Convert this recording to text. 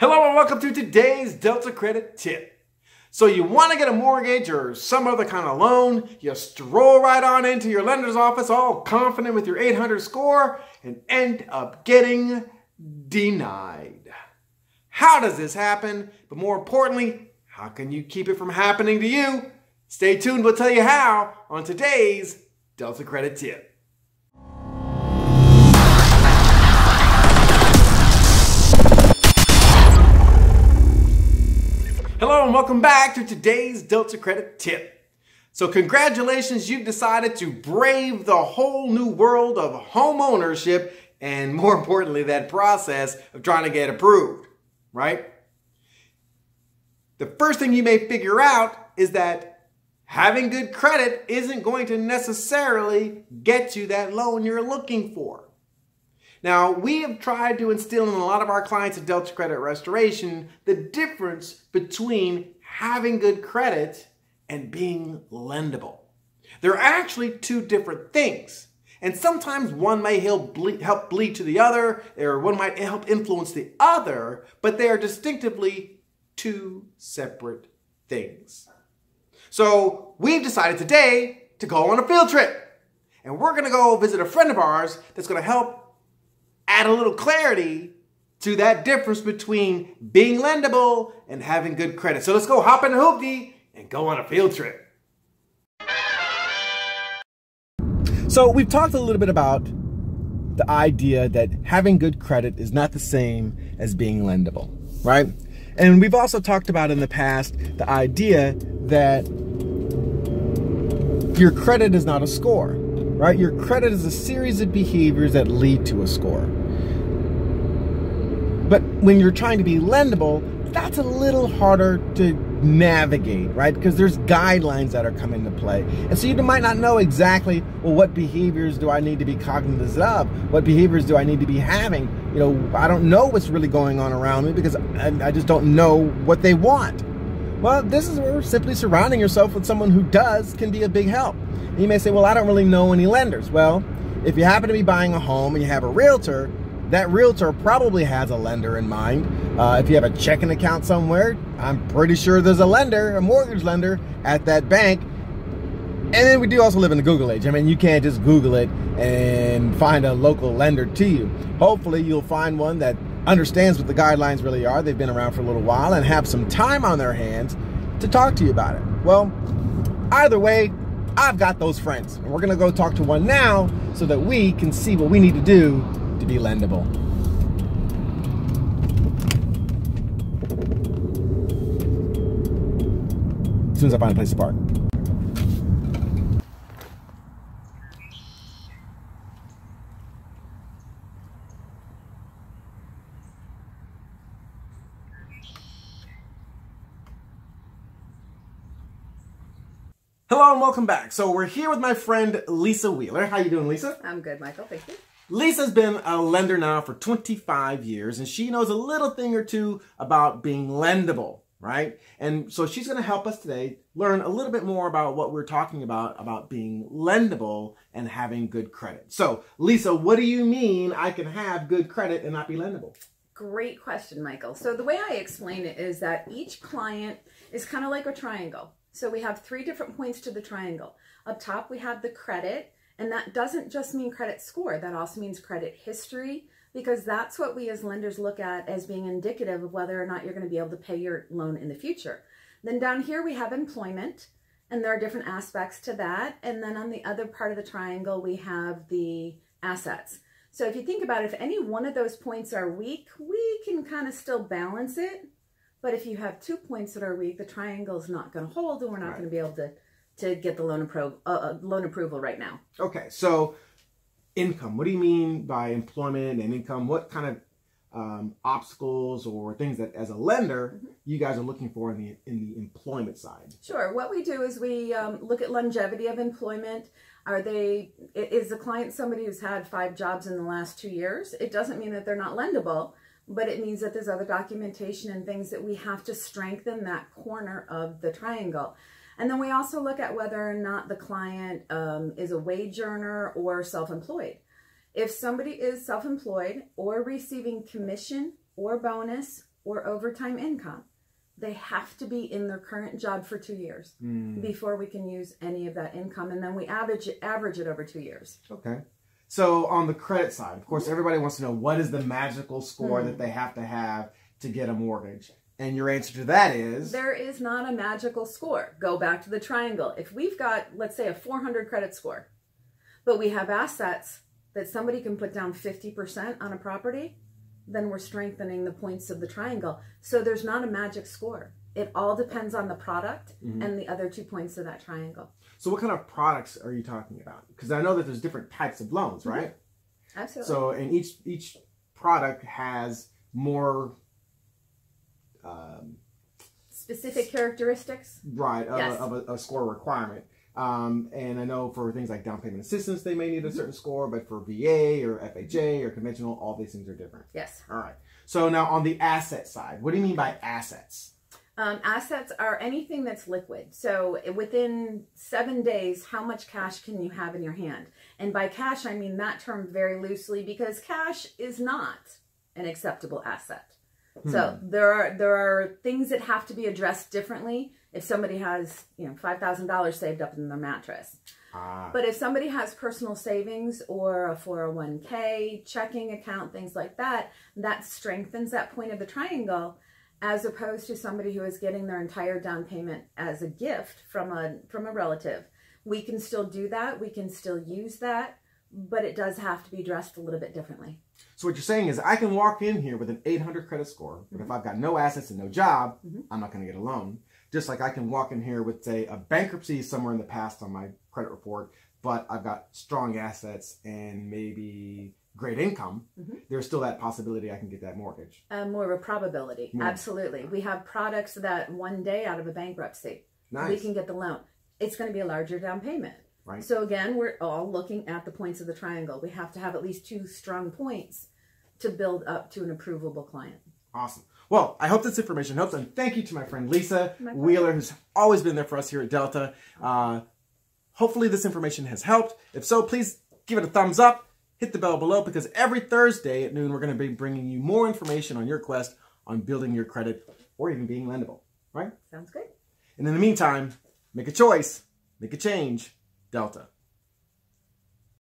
Hello and welcome to today's Delta Credit Tip. So you want to get a mortgage or some other kind of loan, you stroll right on into your lender's office all confident with your 800 score and end up getting denied. How does this happen? But more importantly, how can you keep it from happening to you? Stay tuned, we'll tell you how on today's Delta Credit Tip. Welcome back to today's Delta Credit Tip. So congratulations, you've decided to brave the whole new world of home ownership and more importantly, that process of trying to get approved, right? The first thing you may figure out is that having good credit isn't going to necessarily get you that loan you're looking for. Now, we have tried to instill in a lot of our clients at Delta Credit Restoration the difference between having good credit and being lendable. They're actually two different things. And sometimes one may help bleed, help bleed to the other, or one might help influence the other, but they are distinctively two separate things. So we've decided today to go on a field trip. And we're going to go visit a friend of ours that's going to help add a little clarity to that difference between being lendable and having good credit. So let's go hop in the hoopty and go on a field trip. So we've talked a little bit about the idea that having good credit is not the same as being lendable, right? And we've also talked about in the past the idea that your credit is not a score right? Your credit is a series of behaviors that lead to a score. But when you're trying to be lendable, that's a little harder to navigate, right? Because there's guidelines that are coming into play. And so you might not know exactly, well, what behaviors do I need to be cognizant of? What behaviors do I need to be having? You know, I don't know what's really going on around me because I, I just don't know what they want. Well, this is where simply surrounding yourself with someone who does can be a big help. You may say, well, I don't really know any lenders. Well, if you happen to be buying a home and you have a realtor, that realtor probably has a lender in mind. Uh, if you have a checking account somewhere, I'm pretty sure there's a lender, a mortgage lender at that bank. And then we do also live in the Google age. I mean, you can't just Google it and find a local lender to you. Hopefully, you'll find one that understands what the guidelines really are. They've been around for a little while and have some time on their hands to talk to you about it. Well, either way, I've got those friends. And we're going to go talk to one now so that we can see what we need to do to be lendable. As soon as I find a place to park. Hello and welcome back. So we're here with my friend Lisa Wheeler. How you doing, Lisa? I'm good, Michael. Thank you. Lisa's been a lender now for 25 years and she knows a little thing or two about being lendable, right? And so she's going to help us today learn a little bit more about what we're talking about about being lendable and having good credit. So, Lisa, what do you mean I can have good credit and not be lendable? Great question, Michael. So the way I explain it is that each client is kind of like a triangle. So we have three different points to the triangle. Up top, we have the credit, and that doesn't just mean credit score. That also means credit history, because that's what we as lenders look at as being indicative of whether or not you're going to be able to pay your loan in the future. Then down here, we have employment, and there are different aspects to that. And then on the other part of the triangle, we have the assets. So if you think about it, if any one of those points are weak, we can kind of still balance it but if you have two points that are weak, the triangle is not going to hold, and we're not right. going to be able to to get the loan appro- uh, uh, loan approval right now. Okay, so income. What do you mean by employment and income? What kind of um, obstacles or things that, as a lender, mm-hmm. you guys are looking for in the in the employment side? Sure. What we do is we um, look at longevity of employment. Are they is the client somebody who's had five jobs in the last two years? It doesn't mean that they're not lendable but it means that there's other documentation and things that we have to strengthen that corner of the triangle. And then we also look at whether or not the client um, is a wage earner or self-employed. If somebody is self-employed or receiving commission or bonus or overtime income, they have to be in their current job for two years Mm. before we can use any of that income. And then we average it, average it over two years. Okay. So on the credit side, of course, everybody wants to know what is the magical score Hmm. that they have to have to get a mortgage. And your answer to that is There is not a magical score. Go back to the triangle. If we've got, let's say, a 400 credit score, but we have assets that somebody can put down 50% on a property, then we're strengthening the points of the triangle. So there's not a magic score. It all depends on the product mm-hmm. and the other two points of that triangle. so what kind of products are you talking about? Because I know that there's different types of loans, mm-hmm. right? Absolutely. So and each each product has more Specific characteristics. right of, Yes. a, of a, a score requirement. Um, and I know for things like down payment assistance, they may Mm-hmm. need a certain score, but for VA or FHA or conventional, all these things are different. Yes. All right. So now on the asset side, what do you mean by assets? Um, assets are anything that's liquid. So within seven days, how much cash can you have in your hand? And by cash, I mean that term very loosely because cash is not an acceptable asset. So there are there are things that have to be addressed differently if somebody has you know five thousand dollars saved up in their mattress. Ah, But if somebody has personal savings or a 401k, checking account, things like that, that strengthens that point of the triangle as opposed to somebody who is getting their entire down payment as a gift from a from a relative. We can still do that, we can still use that, but it does have to be dressed a little bit differently. So what you're saying is I can walk in here with an 800 credit score, but if mm-hmm. I've got no assets and no job, mm-hmm. I'm not going to get a loan. Just like I can walk in here with say a bankruptcy somewhere in the past on my credit report, but I've got strong assets and maybe great income. Mm-hmm. There's still that possibility I can get that mortgage. Uh, more of a probability. More. Absolutely. We have products that one day out of a bankruptcy, Nice. we can get the loan. It's going to be a larger down payment. Right. So again, we're all looking at the points of the triangle. We have to have at least two strong points to build up to an approvable client. Awesome. Well, I hope this information helps, and thank you to my friend Lisa My. Wheeler, who's always been there for us here at Delta. Uh, hopefully, this information has helped. If so, please give it a thumbs up, hit the bell below, because every Thursday at noon, we're going to be bringing you more information on your quest on building your credit or even being lendable, right? Sounds good. And in the meantime, make a choice, make a change, Delta.